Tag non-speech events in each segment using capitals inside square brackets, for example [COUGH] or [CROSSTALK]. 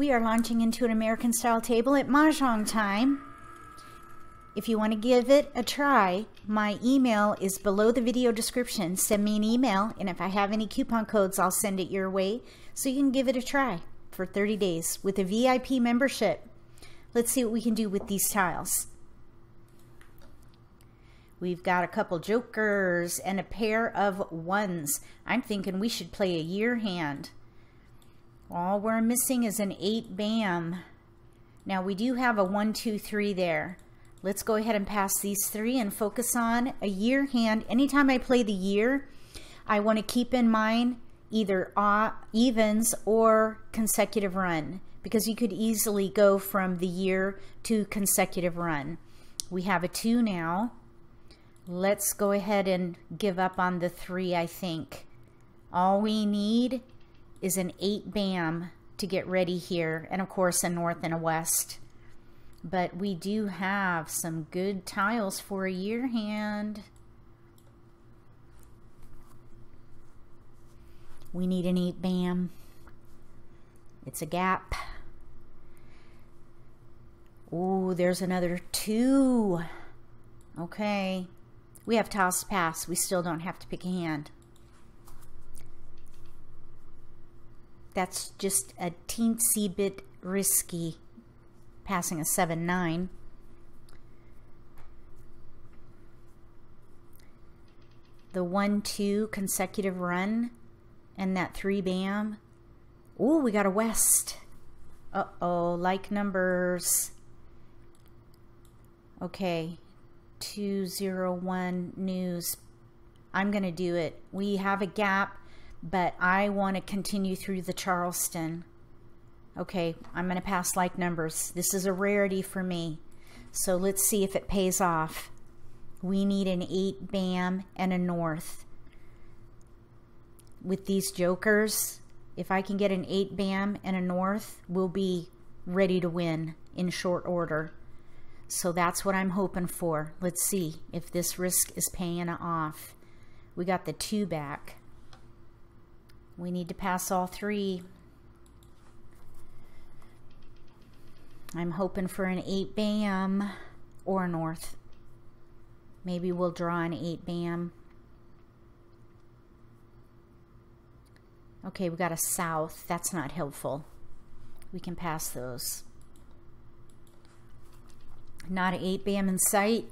We are launching into an American style table at Mahjong time. If you want to give it a try, my email is below the video description. Send me an email, and if I have any coupon codes, I'll send it your way so you can give it a try for 30 days with a VIP membership. Let's see what we can do with these tiles. We've got a couple jokers and a pair of ones. I'm thinking we should play a year hand. All we're missing is an 8 BAM. Now we do have a one, two, three there. Let's go ahead and pass these three and focus on a year hand. Anytime I play the year, I want to keep in mind either uh, evens or consecutive run because you could easily go from the year to consecutive run. We have a two now. Let's go ahead and give up on the three, I think. All we need is an eight BAM to get ready here. And of course, a north and a west. But we do have some good tiles for a year hand. We need an eight BAM. It's a gap. Oh, there's another two. Okay. We have toss pass. We still don't have to pick a hand. That's just a teensy bit risky passing a 7-9. The 1-2 consecutive run and that 3 BAM. Oh, we got a West. Uh-oh, like numbers. Okay, 201 news. I'm going to do it. We have a gap, but I want to continue through the Charleston. Okay, I'm going to pass like numbers. This is a rarity for me. So let's see if it pays off. We need an 8 BAM and a North. With these jokers, if I can get an 8 BAM and a North, we'll be ready to win in short order. So that's what I'm hoping for. Let's see if this risk is paying off. We got the two back. We need to pass all three. I'm hoping for an 8 BAM or north. Maybe we'll draw an 8 BAM. Okay, we got a south. That's not helpful. We can pass those. Not an 8 BAM in sight.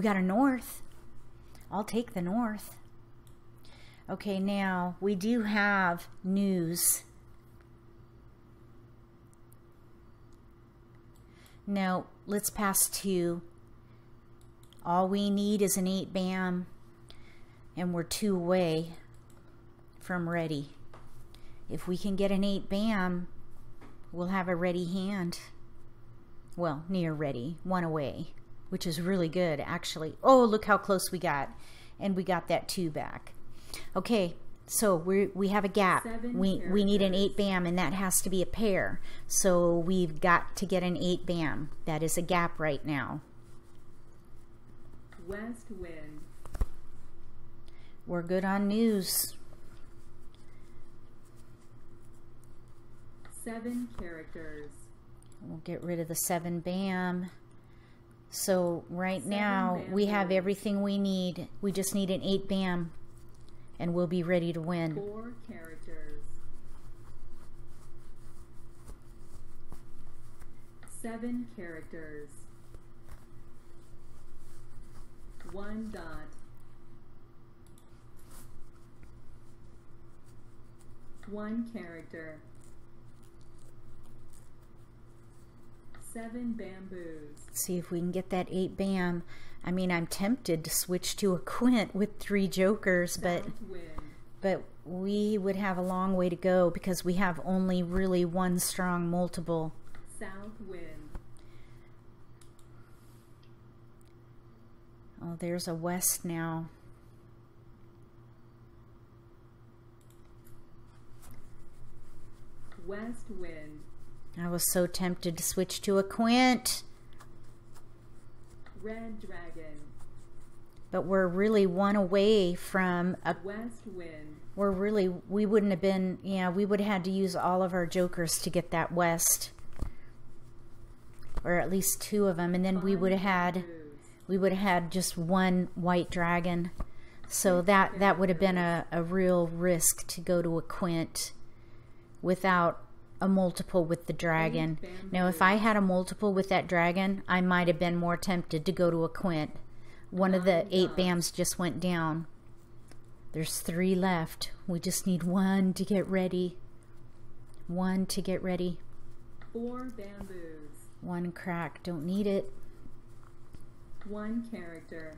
We got a north. I'll take the north. Okay, now we do have news No, let's pass two. All we need is an 8 BAM, and we're two away from ready. If we can get an 8 BAM, we'll have a ready hand. Well, near ready, one away, which is really good, actually. Oh, look how close we got. And we got that 2 back. Okay, so we we have a gap. Seven we we need an eight bam, and that has to be a pair. So we've got to get an eight bam. That is a gap right now. West wind. We're good on news. Seven characters. We'll get rid of the seven bam. So right seven now we have everything we need. We just need an eight bam and we'll be ready to win. Four characters. Seven characters. One dot. One character. Seven bamboos. See if we can get that eight bam. I mean, I'm tempted to switch to a [LAUGHS] quint with three jokers, but but we would have a long way to go because we have only really one strong multiple. South wind. Oh, there's a west now. West wind. I was so tempted to switch to a quint, Red dragon. but we're really one away from a. West wind. We're really we wouldn't have been. Yeah, we would have had to use all of our jokers to get that west, or at least two of them, and then we would have had we would have had just one white dragon. So that that would have been a, a real risk to go to a quint without a multiple with the dragon. Now if I had a multiple with that dragon, I might have been more tempted to go to a quint. One of the eight bams just went down. There's three left. We just need one to get ready. One to get ready. Four bamboos. One crack. Don't need it. One character.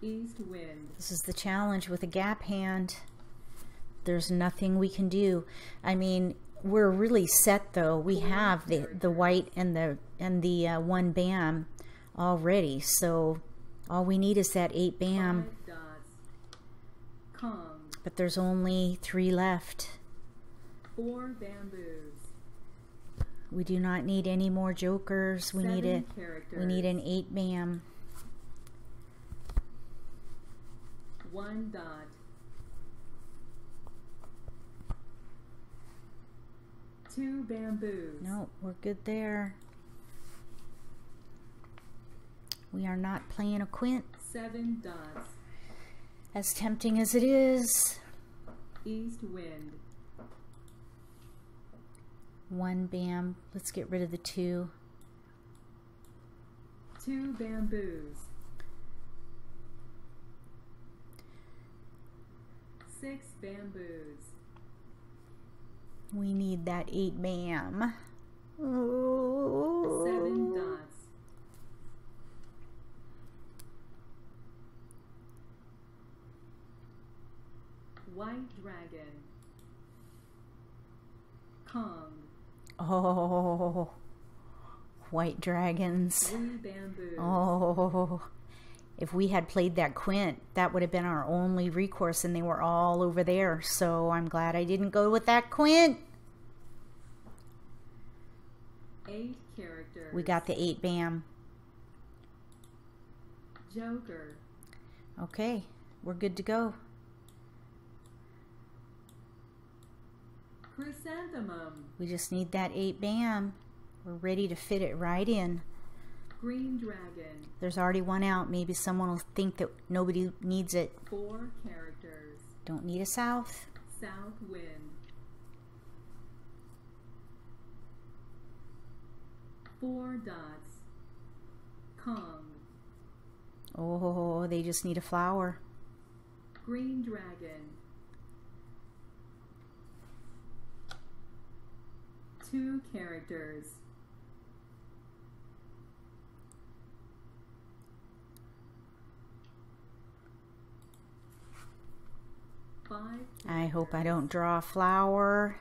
East wind. This is the challenge with a gap hand. There's nothing we can do. I mean, we're really set though. We have the the white and the and the uh, one bam already. So all we need is that eight bam. Five dots. Kong. But there's only three left. Four bamboos. We do not need any more jokers. We need characters. We need an eight bam. One dot. Two bamboos. No, we're good there. We are not playing a quint. Seven dots. As tempting as it is. East wind. One bam. Let's get rid of the two. Two bamboos. Six bamboos. We need that eight bam. Seven dots. White dragon. Kong. Oh, white dragons. Three bamboos. Oh, if we had played that quint, that would have been our only recourse, and they were all over there. So I'm glad I didn't go with that quint. Eight characters. We got the eight bam. Joker. Okay, we're good to go. Chrysanthemum. We just need that eight bam. We're ready to fit it right in. Green dragon. There's already one out. Maybe someone will think that nobody needs it. Four characters. Don't need a south. South wind. Four dots. Kong. Oh, they just need a flower. Green dragon. Two characters. Five. I hope I don't draw a flower.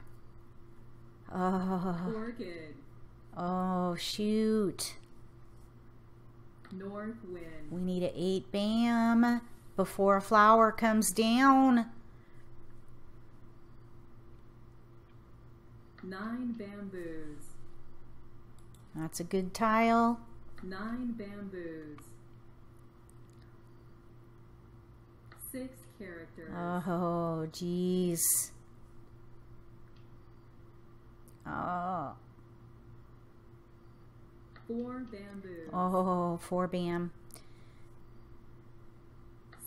Oh, Orchid. oh shoot. North wind. We need an eight bam before a flower comes down. Nine bamboos. That's a good tile. Nine bamboos. Six characters. Oh, jeez. Oh, Four bamboos. oh, four bam.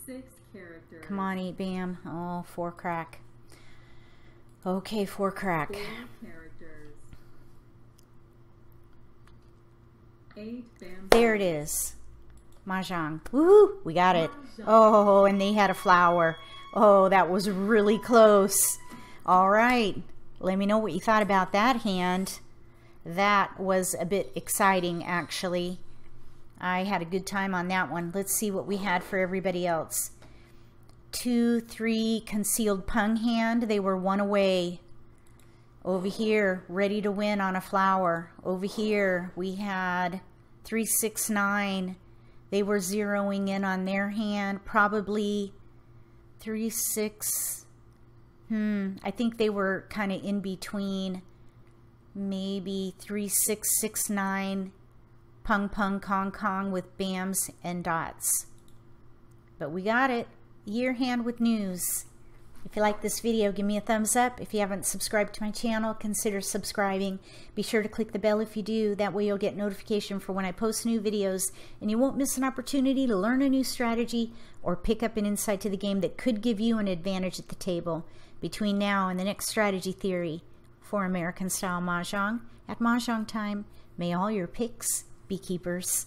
Six characters. Come on, eight bam. Oh, four crack. Okay, four crack. Four characters. Eight. There it is. Mahjong. Woo! We got it. Oh, and they had a flower. Oh, that was really close. All right. Let me know what you thought about that hand. That was a bit exciting, actually. I had a good time on that one. Let's see what we had for everybody else. Two, three, concealed pung hand. They were one away. Over here, ready to win on a flower. Over here, we had three, six, nine. They were zeroing in on their hand. Probably three, six. Hmm, I think they were kind of in between maybe three, six, six, nine, pung, pung, kong, kong with bams and dots. But we got it. Year hand with news. If you like this video, give me a thumbs up. If you haven't subscribed to my channel, consider subscribing. Be sure to click the bell if you do. That way you'll get notification for when I post new videos and you won't miss an opportunity to learn a new strategy or pick up an insight to the game that could give you an advantage at the table between now and the next strategy theory for American style Mahjong at Mahjong time. May all your picks be keepers.